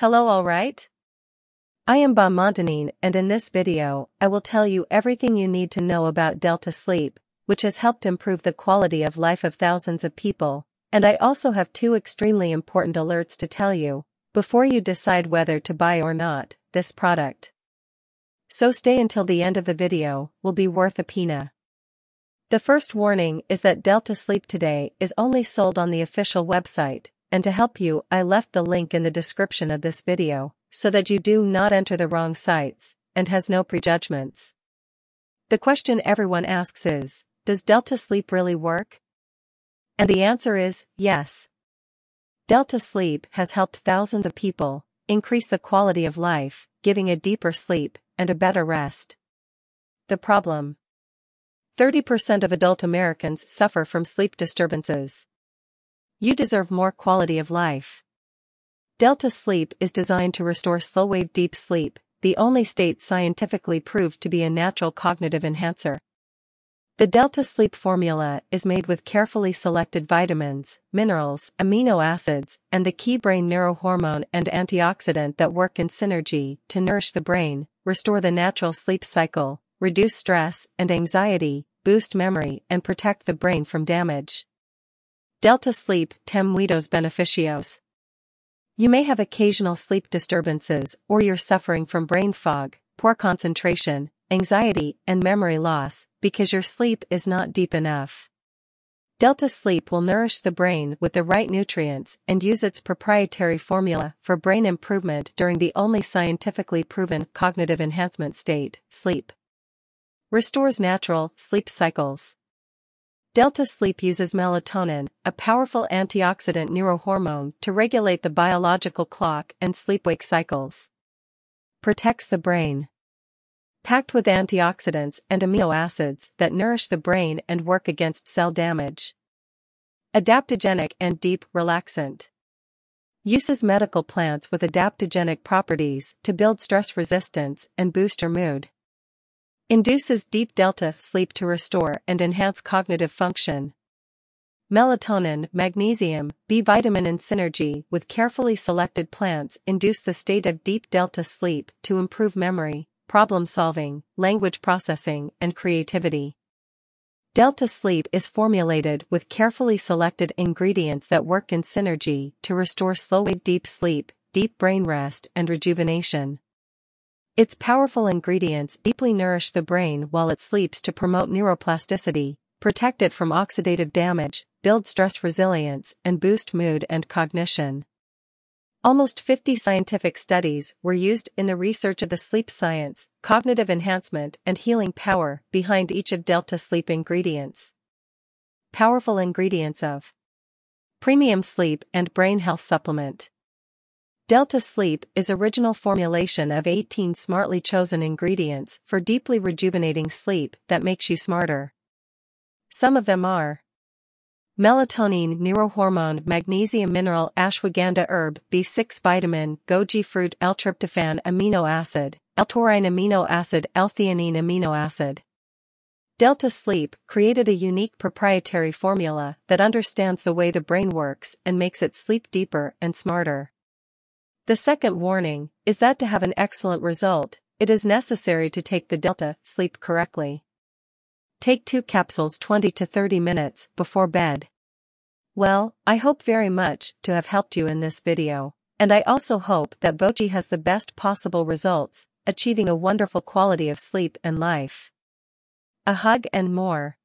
Hello alright? I am Ba and in this video, I will tell you everything you need to know about Delta Sleep, which has helped improve the quality of life of thousands of people, and I also have two extremely important alerts to tell you, before you decide whether to buy or not, this product. So stay until the end of the video, will be worth a pina. The first warning is that Delta Sleep today is only sold on the official website, and to help you I left the link in the description of this video, so that you do not enter the wrong sites, and has no prejudgments. The question everyone asks is, does Delta Sleep really work? And the answer is, yes. Delta Sleep has helped thousands of people increase the quality of life, giving a deeper sleep and a better rest. The problem 30% of adult Americans suffer from sleep disturbances. You deserve more quality of life. Delta Sleep is designed to restore slow-wave deep sleep, the only state scientifically proved to be a natural cognitive enhancer. The Delta Sleep formula is made with carefully selected vitamins, minerals, amino acids, and the key brain neurohormone and antioxidant that work in synergy to nourish the brain, restore the natural sleep cycle, reduce stress and anxiety, boost memory, and protect the brain from damage. Delta Sleep Temuitos Beneficios You may have occasional sleep disturbances or you're suffering from brain fog, poor concentration, anxiety, and memory loss because your sleep is not deep enough. Delta Sleep will nourish the brain with the right nutrients and use its proprietary formula for brain improvement during the only scientifically proven cognitive enhancement state, sleep. Restores natural sleep cycles. Delta Sleep uses melatonin, a powerful antioxidant neurohormone, to regulate the biological clock and sleep-wake cycles. Protects the brain. Packed with antioxidants and amino acids that nourish the brain and work against cell damage. Adaptogenic and deep relaxant. Uses medical plants with adaptogenic properties to build stress resistance and boost your mood. Induces deep delta sleep to restore and enhance cognitive function. Melatonin, magnesium, B vitamin and synergy with carefully selected plants induce the state of deep delta sleep to improve memory, problem solving, language processing, and creativity. Delta Sleep is formulated with carefully selected ingredients that work in synergy to restore slow-wave deep sleep, deep brain rest, and rejuvenation. Its powerful ingredients deeply nourish the brain while it sleeps to promote neuroplasticity, protect it from oxidative damage, build stress resilience, and boost mood and cognition. Almost 50 scientific studies were used in the research of the sleep science, cognitive enhancement, and healing power behind each of Delta Sleep ingredients. Powerful ingredients of Premium Sleep and Brain Health Supplement. Delta Sleep is original formulation of 18 smartly chosen ingredients for deeply rejuvenating sleep that makes you smarter. Some of them are melatonin neurohormone magnesium mineral ashwagandha herb B6 vitamin goji fruit L-tryptophan amino acid L-taurine amino acid L-theanine amino acid Delta Sleep created a unique proprietary formula that understands the way the brain works and makes it sleep deeper and smarter. The second warning is that to have an excellent result, it is necessary to take the Delta sleep correctly. Take two capsules 20 to 30 minutes before bed. Well, I hope very much to have helped you in this video, and I also hope that Bochi has the best possible results, achieving a wonderful quality of sleep and life. A hug and more.